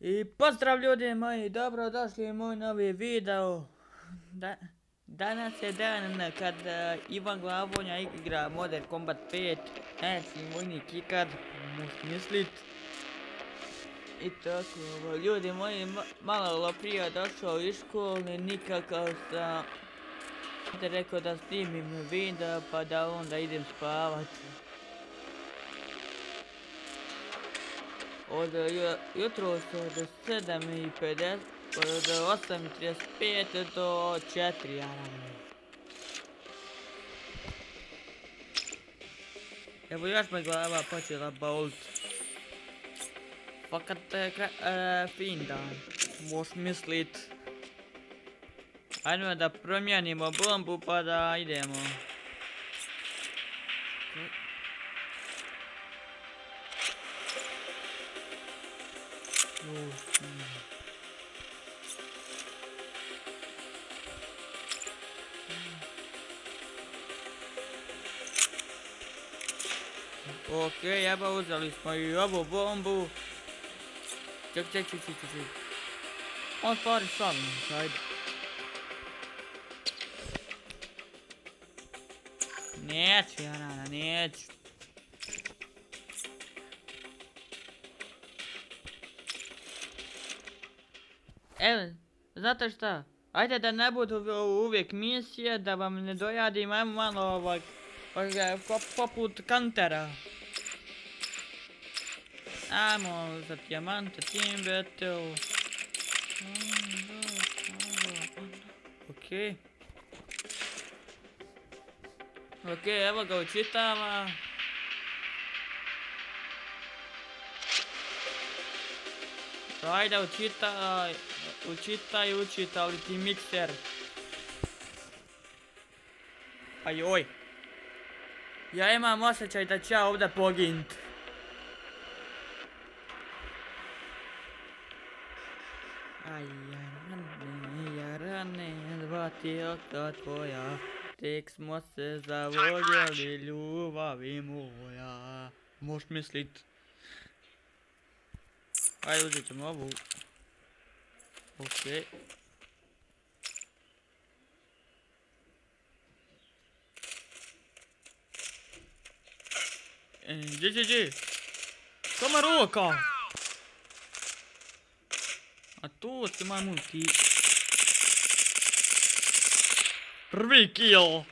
I pozdrav ljudi moji, dobrodošli u moj novi video. danas je dan kad e, Ivan Glavonja igra Modern Combat 5, najjačiji vojnik ikad, možete mislit. I tako, ljudi moji, malo prije došao iz škole, nikakav sam rekao da snimim video pa da onda idem spavat. Od jutro od 7.50 od 8.35 do 4 ja Evo još me glava počela bolt. Fakat e, fin dan. Moš mislit. Ajmo da promijenimo bombu pa da idemo. Ok, evo uzeli smo i ovu bombu. Ček, ček, ček, ček, ček. On stvari sam, ajde. Neću, Jarana, neću. Evo, znate šta? Ajde da ne budu uvijek misije, da vam ne dojadim, ajmo malo ovak, poput kantera. Ajmo za dijamante, team battle. Okej. Okej, evo ga učitava. Ajde učitaj, učitaj, učitali ti mikser. Ajoj. Ja imam osjećaj da ću ja ovdje poginut. Aj, jarane, jarane, dva ti oka tvoja, tek smo se zavoljeli ljubavi moja. Možeš mislit Aí eu dito, é meu avô. Você. GGG. Camarou, cara. A tua, esse mamuquinho. Rekill.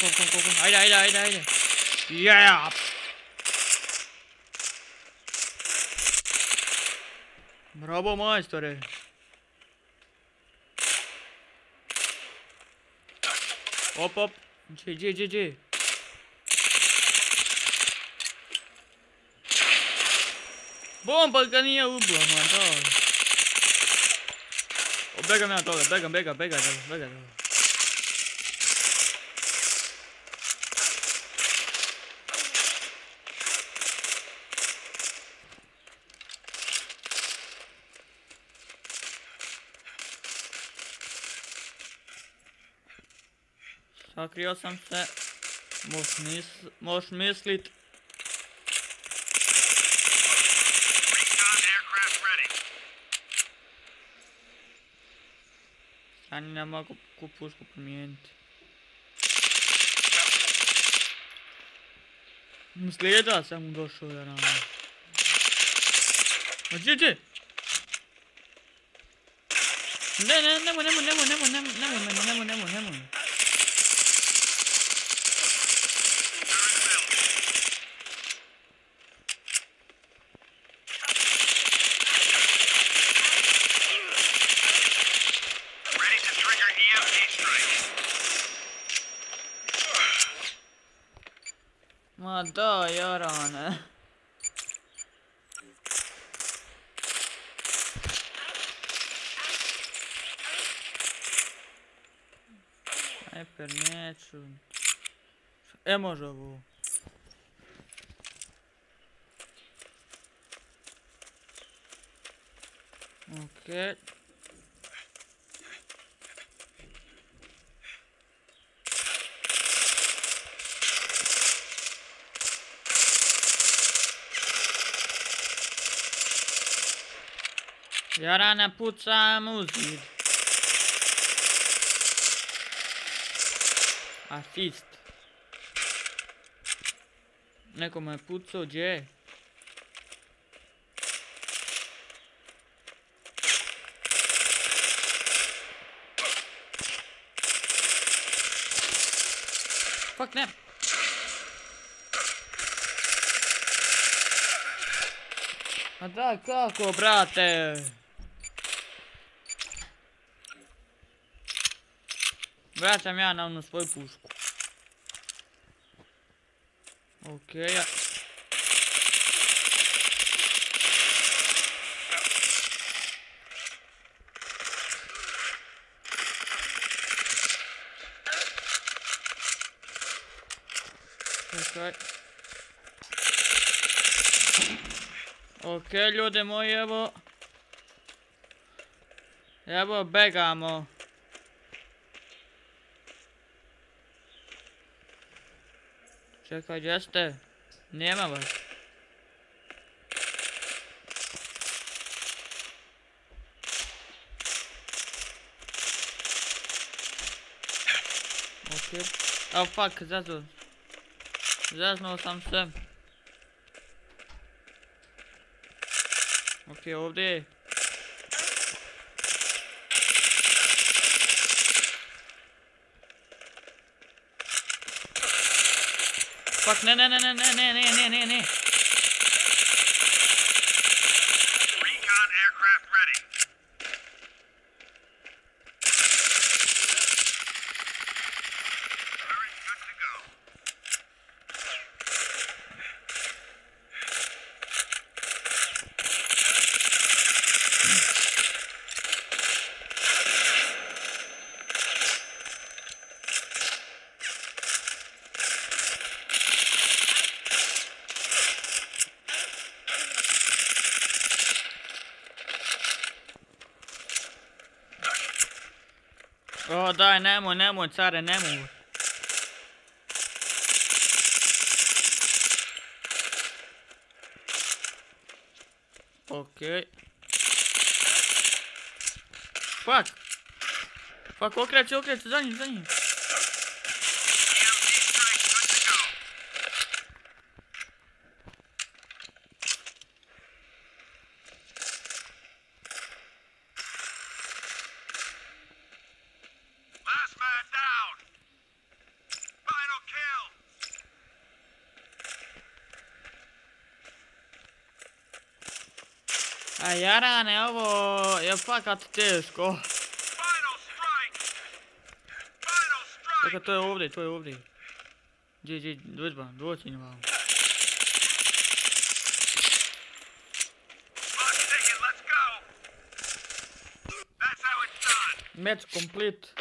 ai ai ai ai ai haydi haydi haydi. Yeah. Bravo majstore. Hop hop. GG GG. Bom, bacaninha o mano. Tá. Oh, pega minha toga, pega, pega, pega, pega, pega. pega. Sakrio sam se. Možeš mislit. Ja ne mogu pušku promijeniti. Slijeda sam mu došao da rano. Ma gdje, gdje? Ne, ne, nemoj, nemoj, nemoj, nemoj, nemoj, nemoj, nemoj, nemoj, nemoj. No, dai, Arone. E per me E mo живу. Ja rane pucam u zid. Asist. Neko me pucao, gdje? Fuck, ne. A da, kako, brate? Vraćam ja na onu svoju pušku. Okej, ja... Čekaj. Okej, ljudi moji, evo. Evo, begamo. Çakacağız da. Neye mi bak? Okey. Oh fuck, zazu. Zaznao sam sve. Okej, okay, ovdje je. Fuck, ne, ne, ne, ne, ne, ne, ne, ne, ne, O, daj, nemoj, nemo, care, nemoj. Okej. Okay. Fuck, Fac, okreți, okreți, za nim, za nim. Ai, ah, Yarana, né? eu vou... Eu faço tesco. Čekaj, to je ovdje, to je ovdje. Gdje, gdje, dođba, doći njima. Match complete.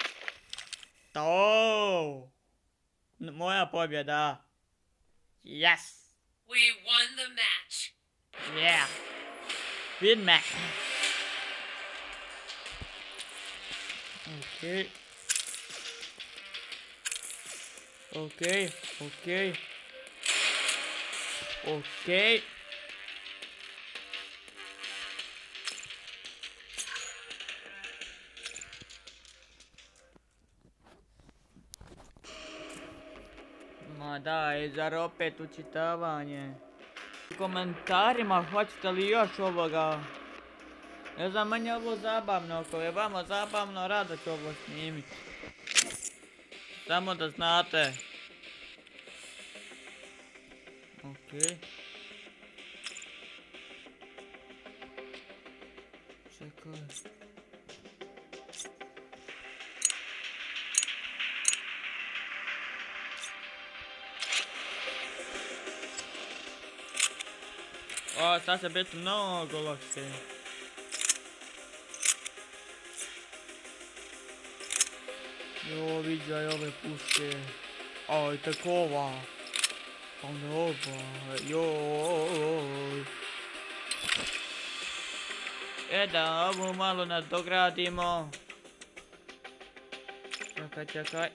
Oh. To. Moja pobjeda. Yes. We won the match. Yeah. Win match. Okay. Okay, okay. Okay. Daj, zar opet učitavanje? U komentarima hoćete li još ovoga? Ne znam, meni je ovo zabavno, ako je vama zabavno, rado ću ovo snimit. Samo da znate. Okej. Čekaj. O, sad će biti mnogo lakše. Jo, viđaj ove puške. Aj, tek ova. Pa onda ova. Joj. E da, ovu malo nadogradimo. Čekaj, čekaj.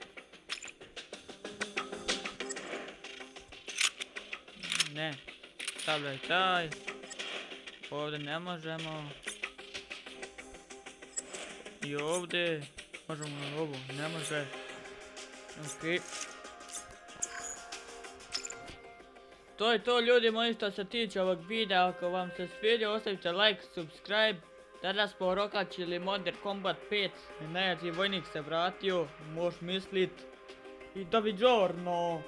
Ne. Stavljaj taj. Ovdje ne možemo. i ovdje. Možemo na ovo, ne može. Okej. To je to ljudi moji što se tiče ovog videa, ako vam se svidio ostavite like, subscribe. Tada smo rokačili Modern Combat 5, najjači vojnik se vratio, možeš mislit. I doviđorno!